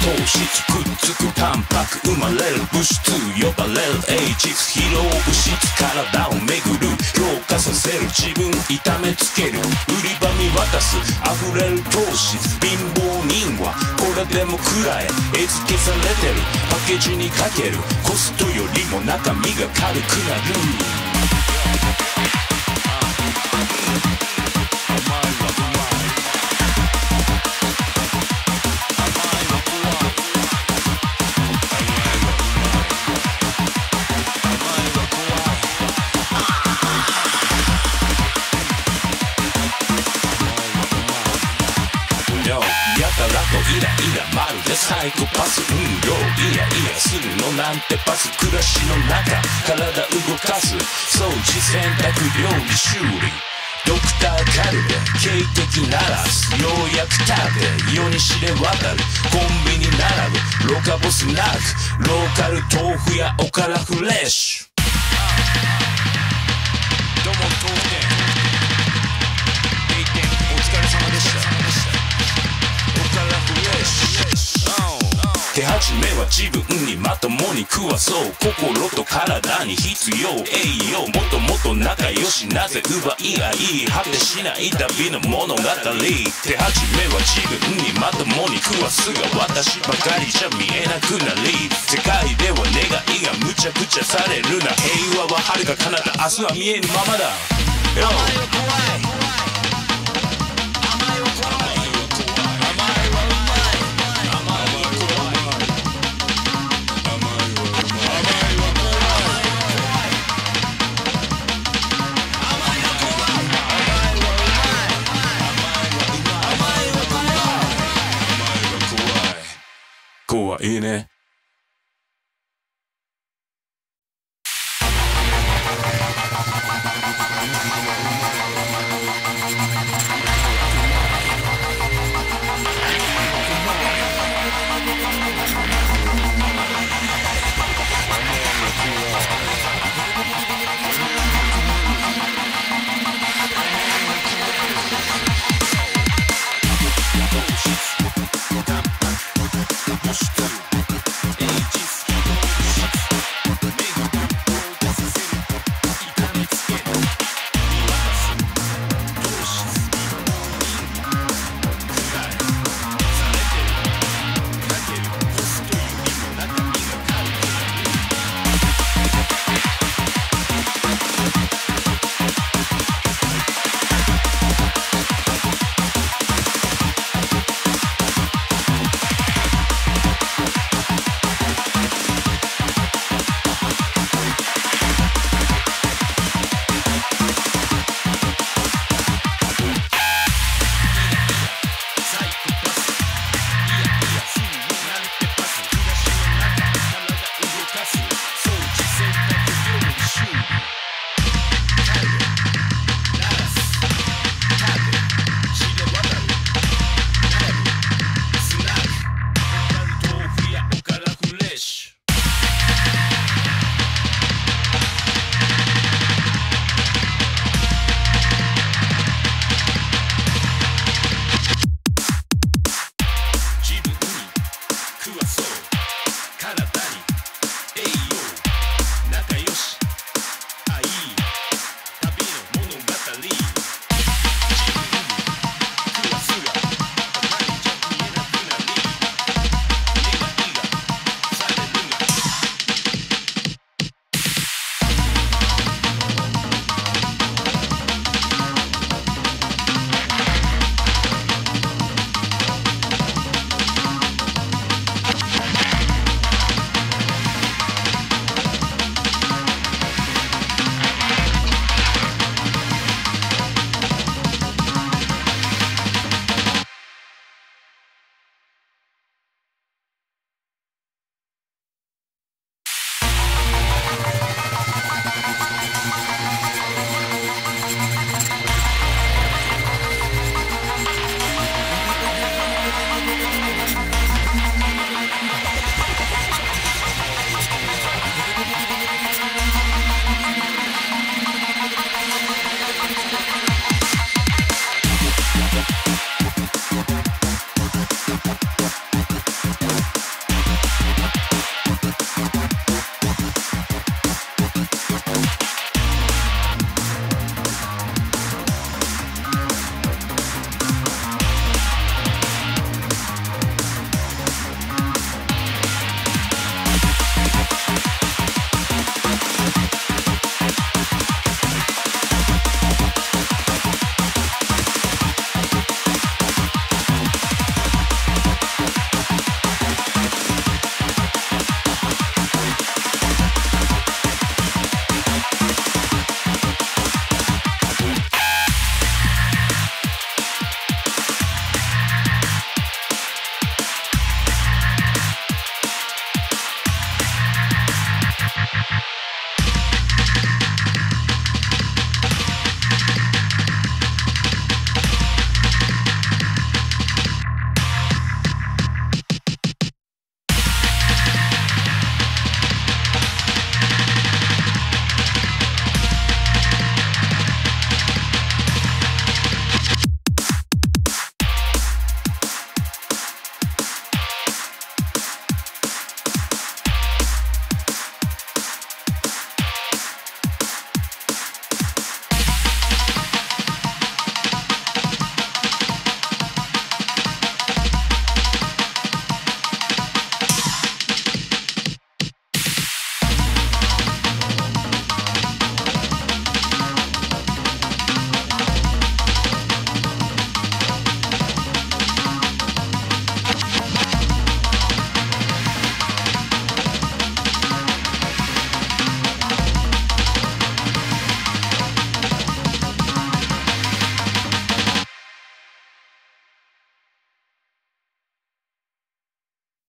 糖質くっつくタンパク生まれる物質呼ばれるエイジス疲労物質体を自分痛めつける売り場見渡す。溢れる闘志貧乏人はこれでも食らえ。絵付けされてる。パッケージにかける。コストよりも中身が軽くなる。イコパス運動イヤイヤするのなんてパス。暮らしの中体動かす掃除洗濯料理修理。ドクターカルベ警笛鳴らすようやく食べ。世に知れ渡る。コンビニ並ぶ。ロカボスなく。ローカル豆腐やおからフレッシュ。どうも東電自分にまともに食わそう心と体に必要栄養もっともっと仲良しなぜ奪い合い果てしない旅の物語手始めは自分にまともに食わすが私ばかりじゃ見えなくなり世界では願いがむちゃくちゃされるな平和は遥か彼方明日は見えぬままだ Yo. 校はいいね。